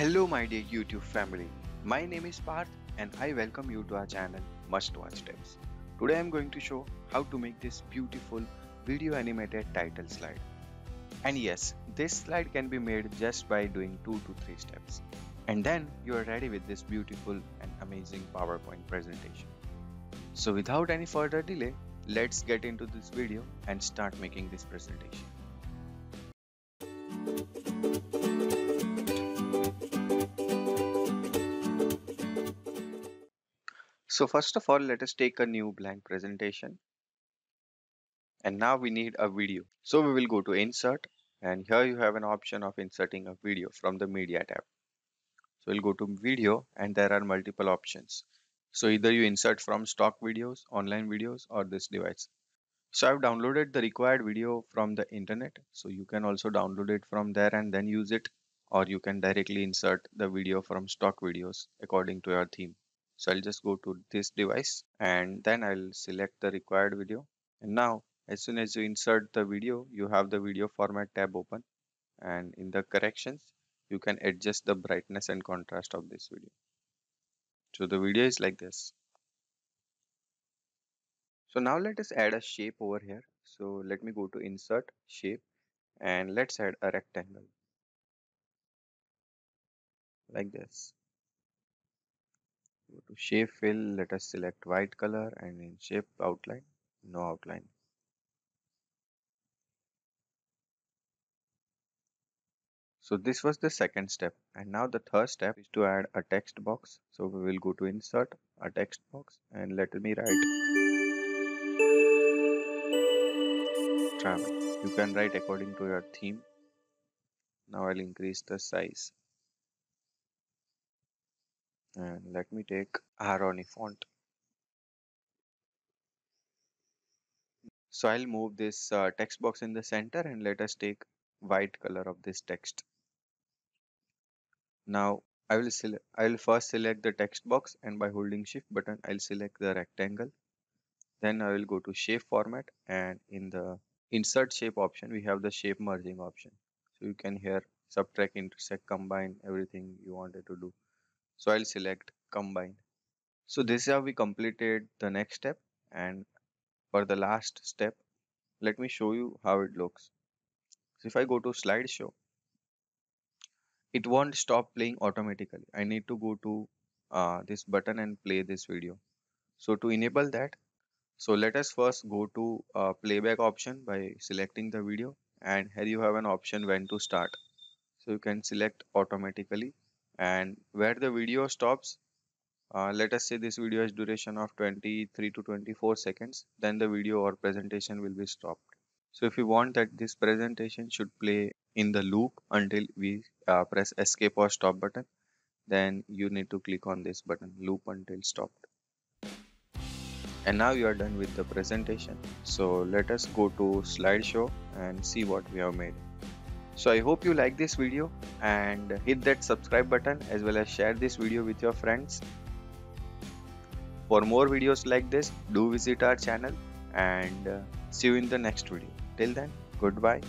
Hello, my dear YouTube family. My name is Parth and I welcome you to our channel Must Watch Tips. Today I'm going to show how to make this beautiful video animated title slide. And yes, this slide can be made just by doing 2 to 3 steps. And then you are ready with this beautiful and amazing PowerPoint presentation. So without any further delay, let's get into this video and start making this presentation. So first of all, let us take a new blank presentation. And now we need a video. So we will go to insert and here you have an option of inserting a video from the media tab. So we'll go to video and there are multiple options. So either you insert from stock videos, online videos or this device. So I've downloaded the required video from the internet. So you can also download it from there and then use it or you can directly insert the video from stock videos according to your theme. So I'll just go to this device and then I'll select the required video. And now as soon as you insert the video, you have the video format tab open and in the corrections, you can adjust the brightness and contrast of this video. So the video is like this. So now let us add a shape over here. So let me go to insert shape and let's add a rectangle like this to shape fill let us select white color and in shape outline no outline. So this was the second step and now the third step is to add a text box. So we will go to insert a text box and let me write travel. You can write according to your theme. Now I'll increase the size and let me take Aharoni font. So I'll move this uh, text box in the center and let us take white color of this text. Now I will select I will first select the text box and by holding shift button I'll select the rectangle. Then I will go to shape format and in the insert shape option we have the shape merging option. So you can here subtract, intersect, combine everything you wanted to do. So I'll select combine. So this is how we completed the next step and for the last step, let me show you how it looks. So if I go to slideshow, it won't stop playing automatically. I need to go to uh, this button and play this video. So to enable that, so let us first go to uh, playback option by selecting the video and here you have an option when to start. So you can select automatically and where the video stops uh, let us say this video has duration of 23 to 24 seconds then the video or presentation will be stopped. So if you want that this presentation should play in the loop until we uh, press escape or stop button then you need to click on this button loop until stopped. And now you are done with the presentation. So let us go to slideshow and see what we have made so I hope you like this video and hit that subscribe button as well as share this video with your friends. For more videos like this, do visit our channel and uh, see you in the next video. Till then, goodbye.